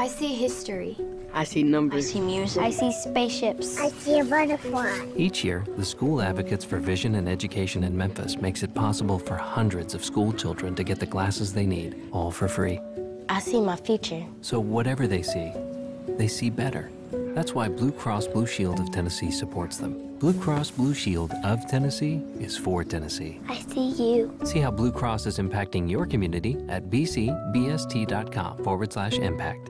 I see history. I see numbers. I see music. I see spaceships. I see a butterfly. Each year, the School Advocates for Vision and Education in Memphis makes it possible for hundreds of school children to get the glasses they need, all for free. I see my future. So whatever they see, they see better. That's why Blue Cross Blue Shield of Tennessee supports them. Blue Cross Blue Shield of Tennessee is for Tennessee. I see you. See how Blue Cross is impacting your community at bcbst.com forward slash impact.